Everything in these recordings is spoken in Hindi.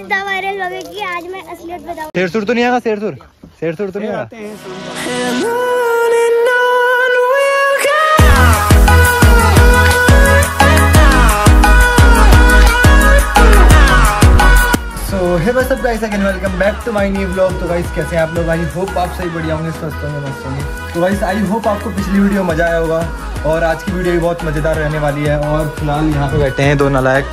इतना वायरल हो गया कि आज मैं असलियत बताऊँ। शेर सुर तो नहीं आएगा शेर सुर शेर सुर तो नहीं आएगा। सो बस सब guys again welcome back to my new vlog तो गाइस कैसे हैं आप लोग? आई होप आप सही बढ़िया होंगे स्वस्थ होंगे मस्त होंगे। तो गाइस आई होप आपको पिछली वीडियो मज़ा आया होगा और आज की वीडियो भी बहुत मज़ेदार रहने वाली है। और फ़िलहाल यहाँ पे बैठे हैं दो नालायक।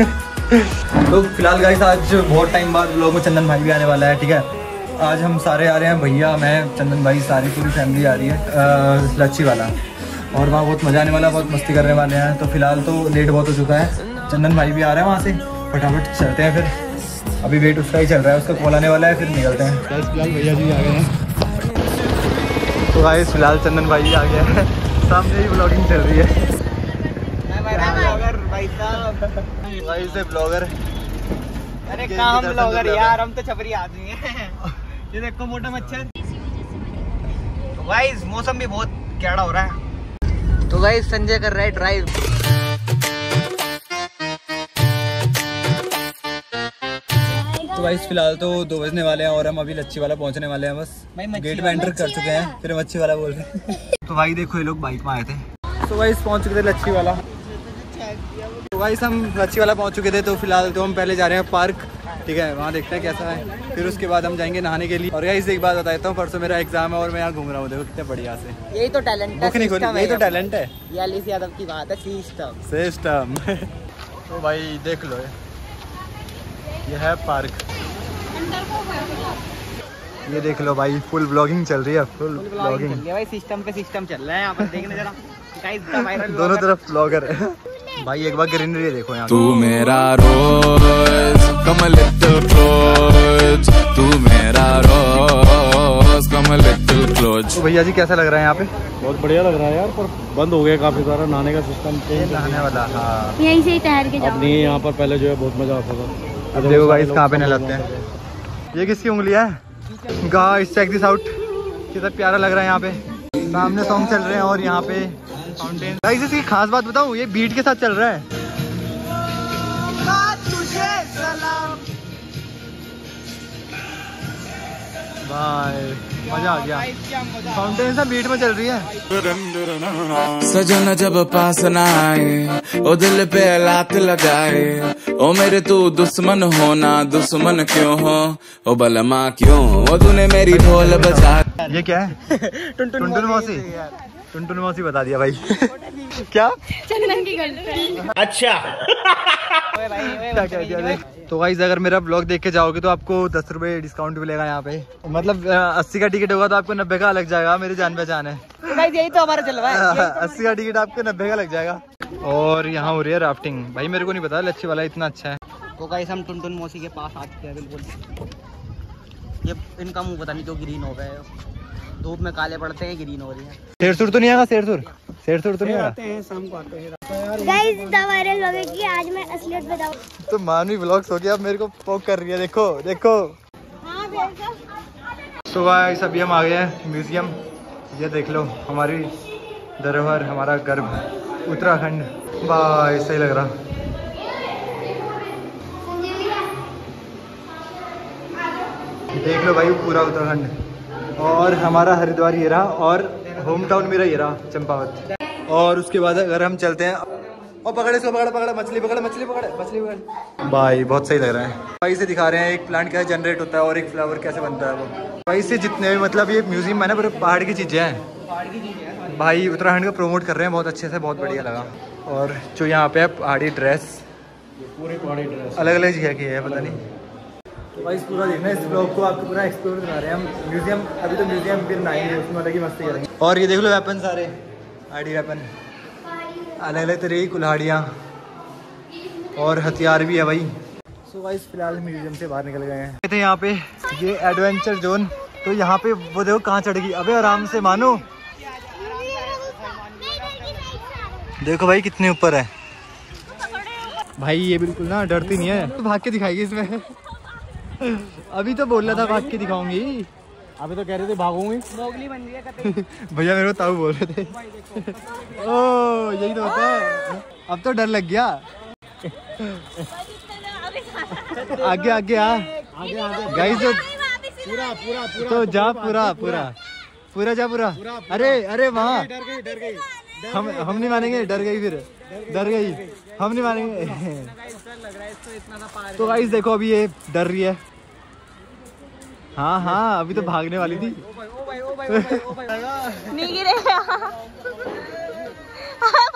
तो फ़िलहाल गाइस आज बहुत टाइम बाद व्लॉग में चंदन भाई भी आने वाला है ठीक है? आज हम सारे आ रहे हैं भैया मैं चंदन भाई सारी पूरी फैमिली आ रही है लच्छी वाला। और वहाँ बहुत मज़ा आने वाला है बहुत मस्ती करने वाले हैं। तो फ़िलहाल तो लेट बहुत हो चुका है। चंदन भाई भी आ रहे हैं वहाँ से। फटाफट चलते हैं फिर। अभी वेट उसका ही चल रहा है उसका कॉल आने वाला है फिर निकलते हैं। भैया जी आ गए हैं। तो भाई फ़िलहाल चंदन भाई आ गया है। सामने ही ब्लॉगिंग चल रही है। भाई से ब्लॉगर अरे काम ब्लॉगर यार हम तो छपरी आदमी हैं। ये देखो मोटा मच्छर। तो गाइस मौसम भी बहुत कैड़ा हो रहा है। तो गाइस संजय कर रहा है ड्राइव तो फ़िलहाल तो दो बजने वाले हैं और हम अभी लच्छी वाला पहुँचने वाले हैं बस। गेट में एंटर कर चुके हैं फिर मच्छी वाला बोल रहे हैं। तो भाई देखो ये लोग बाइक में आए थे। तो भाई पहुँच चुके थे लच्छी वाला तो भाई हम लच्छी वाला पहुँच चुके थे तो फ़िलहाल तो हम पहले जा रहे हैं पार्क। ठीक है वहाँ देखते हैं कैसा है। फिर उसके बाद हम जाएँगे नहाने के लिए। और गाइस एक बात बताता हूँ परसों मेरा एग्ज़ाम है और मैं यहाँ घूम रहा हूँ। देखो कितने बढ़िया से। यही तो टैलेंट बुक नहीं खोली यही तो टैलेंट है। यादव की बात है सिस्टम सिस्टम तो भाई देख लो ये। है पार्क ये देख लो भाई फुल ब्लॉगिंग चल रही है फुल ब्लॉगिंग भाई सिस्टम पे सिस्टम चल रहा है यहाँ पर देखने जरा। दोनों तरफ़ ब्लॉगर है। भाई एक बार ग्रीनरी देखो यहाँ तू मेरा रोज कम लिटिल क्लोज। तू मेरा रोज कम लिटिल क्लोज। तो भैया जी कैसा लग रहा है यहाँ पे? बहुत बढ़िया लग रहा है यार पर बंद हो गया काफ़ी सारा नहाने का सिस्टम चेंज नहाने वाला हाँ। यहीं से ही ठहर के अब जाओ। नहीं यहाँ पर पहले जो है बहुत मज़ा आता था। अब देखो गाइस कहाँ पे नहलाते हैं। ये किसकी उंगलियाँ है? गाइस चेक दिस आउट कितना प्यारा लग रहा है यहाँ पे। सामने सॉन्ग चल रहे हैं और यहाँ पे फाउंटेन गाइस इसकी खास बात बताऊँ ये बीट के साथ चल रहा है। मज़ा आ गया। फाउंटेन से बीट में चल रही है। सजन जब पास न आए ओ दिल पे लात लगाए ओ मेरे तू दुश्मन होना दुश्मन क्यों हो? ओ बलमा क्यों? ओ तूने मेरी ढोल बजा ये क्या है? टुनटुन मौसी। टुनटुन मौसी बता दिया भाई। क्या? चंदन की गर्लफ्रेंड देख तो गाइज़ अगर मेरा ब्लॉग देख के जाओगे तो आपको दस रुपए डिस्काउंट मिलेगा यहाँ पे। मतलब अस्सी का टिकट होगा तो आपको नब्बे का लग जाएगा मेरी जान पहचान है। यही तो हमारा चल रहा है। अस्सी का टिकट आपको नब्बे का लग जाएगा। और यहाँ हो रही है राफ्टिंग भाई मेरे को नहीं पता लच्छी वाला इतना अच्छा है। तो गाइस हम टुनटुन मौसी के पास आ चुके हैं बिल्कुल। ये इनका मुँह पता नहीं क्यों ग्रीन हो गया है धूप में काले पड़ते हैं ग्रीन हो रही है। शेर सुर तो नहीं आएगा शेर सुर शेर सुर तो नहीं आएगा? हैं शाम को आते हैं। गाइस हो आज मैं असलियत बताऊँ। तो मानवी ब्लॉग्स हो गया अब मेरे को पोक कर रही है देखो देखो। हाँ देखो। तो गाइस अभी हम आ गए हैं म्यूज़ियम। ये देख लो हमारी धरोहर हमारा गर्भ उत्तराखंड। भाई सही लग रहा। देख लो भाई पूरा उत्तराखंड। और हमारा हरिद्वार ये रहा और होम टाउन मेरा ये रहा चंपावत। और उसके बाद अगर हम चलते हैं और पकड़े इसको पकड़ पकड़ मछली पकड़ मछली पकड़ मछली पकड़। भाई बहुत सही लग रहा है। भाई से दिखा रहे हैं एक प्लांट कैसे जनरेट होता है और एक फ्लावर कैसे बनता है वो। भाई से जितने भी मतलब ये म्यूज़ियम है ना पूरे पहाड़ की चीज़ें हैं। भाई उत्तराखंड को प्रमोट कर रहे हैं बहुत अच्छे से बहुत बढ़िया लगा। और जो यहाँ पे है पहाड़ी ड्रेस पूरी पहाड़ी ड्रेस अलग अलग जगह की है पता नहीं। तो पूरा देखना इस ब्लॉग को आपको पूरा एक्सप्लोर करा रहे हैं हम। म्यूज़ियम अभी तो म्यूज़ियम फिर उसमें अलग ही मस्ती करेंगे। और ये देख लो वेपन सारे, आईडी वेपन अलग अलग तरह की कुल्हाड़ियाँ। और हथियार भी है भाई। सो भाई फ़िलहाल म्यूज़ियम से बाहर निकल गए हैं। थे यहाँ पे, ये एडवेंचर जोन तो यहाँ पे वो देखो कहाँ चढ़ गई अबे आराम से, मानो। देखो भाई कितने ऊपर है। भाई ये बिल्कुल ना, डरती नहीं है। तो भाग के दिखाएगी इसमें। अभी तो बोल रहा था भाग के दिखाऊँगी। अभी तो कह रहे थे भागूँगी। मोगली बन रही है भैया मेरे को ताऊ बोल रहे थे। ओ यही तो होता है। अब तो डर लग गया। आगे आगे आ। गाइस पूरा पूरा पूरा तो जा पूरा पूरा पूरा। जा पूरा। अरे अरे वहाँ। डर गई डर गई। हम हम नहीं मानेंगे डर गई। फिर। डर गई हम नहीं मानेंगे। तो गाइस देखो अभी ये डर रही है। हाँ हाँ अभी तो भागने वाली थी। नहीं गिरे।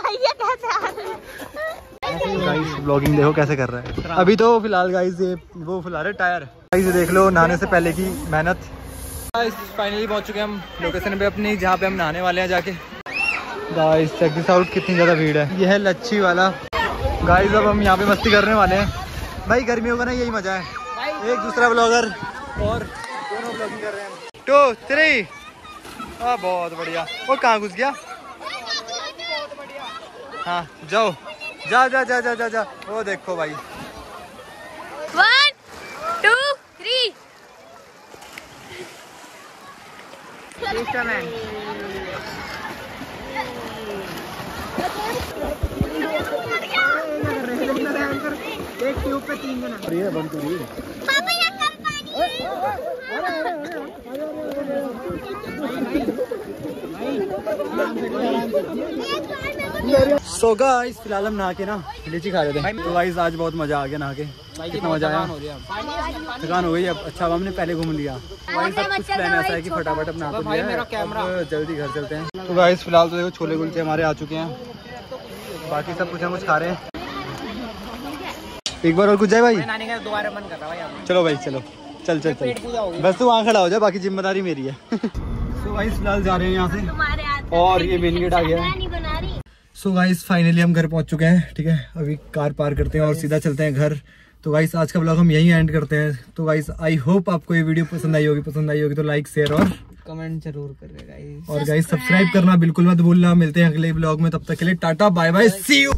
भैया कैसे गाइस ब्लॉगिंग देखो कैसे कर रहा है। अभी तो फ़िलहाल गाइस ये वो फुला रहे टायर। गाइस ये देख लो नहाने से पहले की मेहनत। गाइस फाइनली पहुँच चुके हैं हम। लोकेशन पे अपनी जहाँ पे हम नहाने वाले हैं जाके। गाइस चेक दिस आउट कितनी ज़्यादा भीड़ है। यह है लच्छी वाला। गाइस अब हम यहाँ पे मस्ती करने वाले हैं। भाई गर्मी होगा ना यही मज़ा है। एक दूसरा ब्लॉगर और दोनों ब्लॉगिंग कर रहे हैं। टू थ्री हाँ बहुत बढ़िया। वो कहाँ घुस गया? हाँ जाओ। जा जा जा जा जा जा। वो देखो भाई। वन टू थ्री पापा यहाँ कम पानी सो गाइस फ़िलहाल हम नहा के ना लीची खा रहे थे तो गाइस आज बहुत मज़ा आ गया नहा के। कितना मज़ा आया। थकान हो गई अब। अच्छा अब हमने पहले घूम लिया। गाइस सब कुछ प्लान ऐसा है कि फटाफट अपना भाई जल्दी घर चलते हैं। तो गाइस फ़िलहाल तो देखो छोले कुलचे हमारे आ चुके हैं। बाकी सब कुछ हम कुछ खा रहे हैं। एक बार और कुछ जाए भाई? नानी का दोबारा मन कर रहा भाई चलो भाई चलो। चल चल चल। बस तू वहाँ खड़ा हो जाए बाकी ज़िम्मेदारी मेरी है। तो गाइस फ़िलहाल जा रहे हैं यहाँ से। और ये मेन गेट आ गया। है नहीं बना रही। सो गाइस फाइनली हम घर पहुँच चुके हैं ठीक है? अभी कार पार करते हैं और सीधा चलते हैं घर। तो गाइस आज का ब्लॉग हम यहीं एंड करते हैं। तो गाइस आई होप आपको ये वीडियो पसंद आई होगी पसंद आई होगी तो लाइक शेयर और कमेंट ज़रूर करेगा गाइस और गाइस सब्सक्राइब करना बिल्कुल मत भूलना। मिलते हैं अगले ब्लॉग में तब तक के लिए tata bye bye see you